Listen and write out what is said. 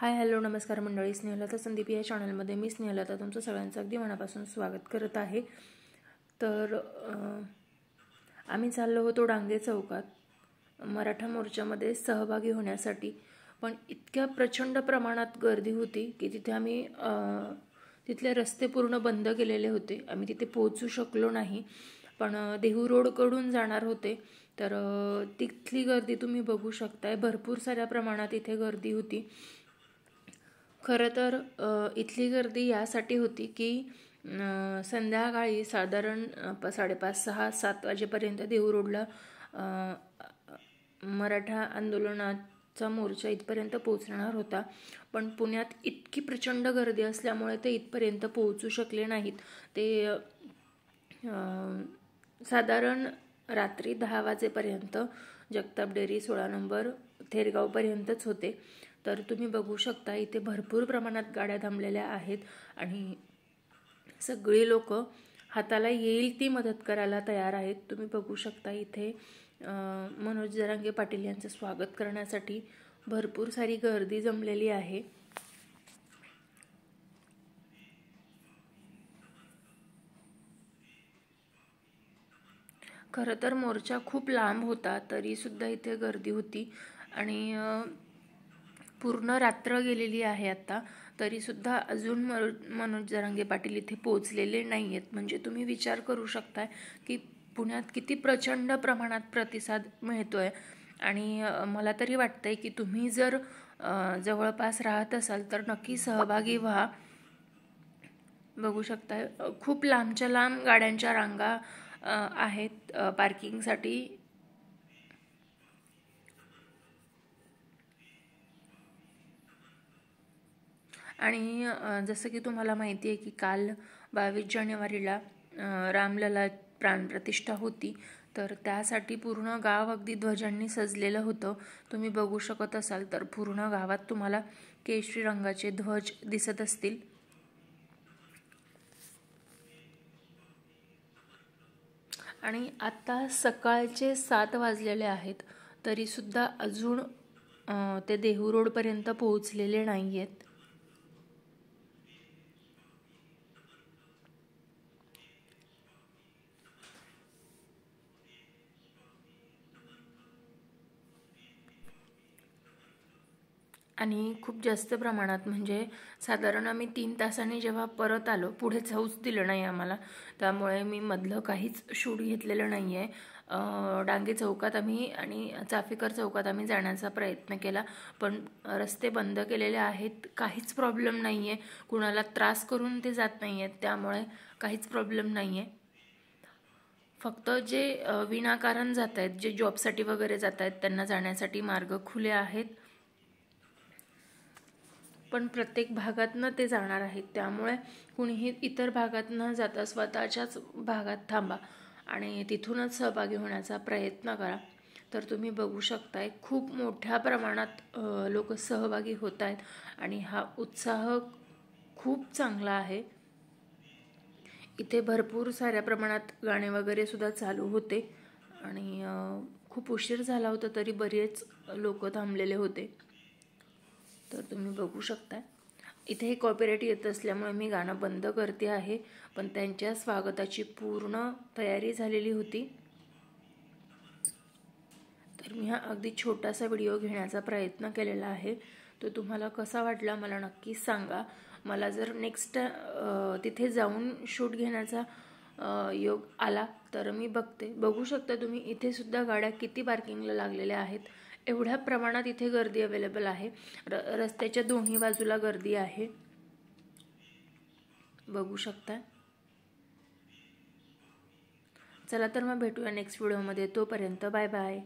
Hi hello नमस्कार मंडळी. स्नेहलता संदीप या चॅनलमध्ये मी स्नेहलता तुमचं सगळ्यांचं अगदी मनापासून स्वागत करत आहे. तर आम्ही चाललो होतो डांगे चौकात. मराठा मोर्चामध्ये सहभागी होण्यासाठी. पण इतक्या प्रचंड प्रमाणात गर्दी होती की तिथे आम्ही तिथले रस्ते पूर्ण बंद केलेले होते. आम्ही तिथे पोहोचू शकलो नाही. पण देहू रोडकडून जाणार होते. तर तिथली गर्दी तुम्ही बघू शकताय. भरपूर साऱ्या प्रमाणात इथे गर्दी होती. खरं तर इथली गर्दी यासाठी होती की संध्याकाळी साधारण साडेपाच सहा सात वाजेपर्यंत देहू रोडला मराठा आंदोलनाचा मोर्चा इथपर्यंत पोहोचणार होता. पण पुण्यात इतकी प्रचंड गर्दी असल्यामुळे ते इथपर्यंत पोहोचू शकले नाहीत. ते साधारण रात्री दहा वाजेपर्यंत जगताप डेअरी सोळा नंबर थेरगावपर्यंतच होते. तर तुम्ही बघू शकता इथे भरपूर प्रमाणात गाड्या थांबलेल्या आहेत आणि सगळी लोक हाताला येईल ती मदत करायला तयार आहेत. तुम्ही बघू शकता इथे मनोज जरांगे पाटील यांचं स्वागत करण्यासाठी भरपूर सारी गर्दी जमलेली आहे. खरं तर मोर्चा खूप लांब होता तरीसुद्धा इथे गर्दी होती. आणि पूर्ण रात्र गेलेली आहे आता तरीसुद्धा अजून मनोज जरांगे पाटील इथे पोचलेले नाही आहेत म्हणजे तुम्ही विचार करू शकताय की पुण्यात किती प्रचंड प्रमाणात प्रतिसाद मिळतो आहे आणि मला तरी वाटतंय की तुम्ही जर जवळपास राहत असाल तर नक्की सहभागी व्हा. बघू शकताय खूप लांबच्या लांब गाड्यांच्या रांगा आहेत पार्किंगसाठी. आणि जसं की तुम्हाला माहिती आहे की काल बावीस जानेवारीला रामलला प्राणप्रतिष्ठा होती. तर त्यासाठी पूर्ण गाव अगदी ध्वजांनी सजलेलं होतं. तुम्ही बघू शकत असाल तर पूर्ण गावात तुम्हाला केशरी रंगाचे ध्वज दिसत असतील. आणि आत्ता सकाळचे सात वाजलेले आहेत. तरीसुद्धा अजून ते देहू रोडपर्यंत पोहोचलेले नाही आहेत आणि खूप जास्त प्रमाणात म्हणजे साधारण आम्ही तीन तासांनी जेव्हा परत आलो पुढे जाऊच दिलं नाही आम्हाला. त्यामुळे मी मधलं काहीच शूट घेतलेलं नाही आहे डांगे चौकात आम्ही आणि चाफेकर चौकात आम्ही जाण्याचा प्रयत्न केला पण रस्ते बंद केलेले आहेत काहीच प्रॉब्लेम नाही आहे कुणाला त्रास करून ते जात नाही आहेत त्यामुळे काहीच प्रॉब्लेम नाही आहे फक्त जे विनाकारण जात आहेत जे जॉबसाठी वगैरे जात आहेत त्यांना जाण्यासाठी मार्ग खुले आहेत. पण प्रत्येक भागातनं ते जाणार आहेत. त्यामुळे कुणीही इतर भागात न जाता स्वतःच्याच भागात थांबा आणि तिथूनच सहभागी होण्याचा प्रयत्न करा. तर तुम्ही बघू शकताय खूप मोठ्या प्रमाणात लोक सहभागी होत आहेत आणि हा उत्साह खूप चांगला आहे. इथे भरपूर साऱ्या प्रमाणात गाणे वगैरे सुद्धा चालू होते आणि खूप उशीर झाला होता तरी बरेच लोक थांबलेले होते. तर तुम्ही बघू शकता इथे हे कॉपीराईट येत असल्यामुळे मी गाणं बंद करते आहे. पण त्यांच्या स्वागताची पूर्ण तयारी झालेली होती. तर मी हा अगदी छोटासा व्हिडिओ घेण्याचा प्रयत्न केलेला आहे. तो तुम्हाला कसा वाटला मला नक्कीच सांगा. मला जर नेक्स्ट तिथे जाऊन शूट घेण्याचा योग आला तर मी बघते. बघू शकता तुम्ही इथे सुद्धा गाड्या किती पार्किंगला लागलेल्या आहेत. एवढ्या प्रमाणात इथे गर्दी अवेलेबल आहे. र रस्त्याच्या दोन्ही बाजूला गर्दी आहे. बघू शकता. चला तर मग भेटूया नेक्स्ट व्हिडिओमध्ये तोपर्यंत बाय बाय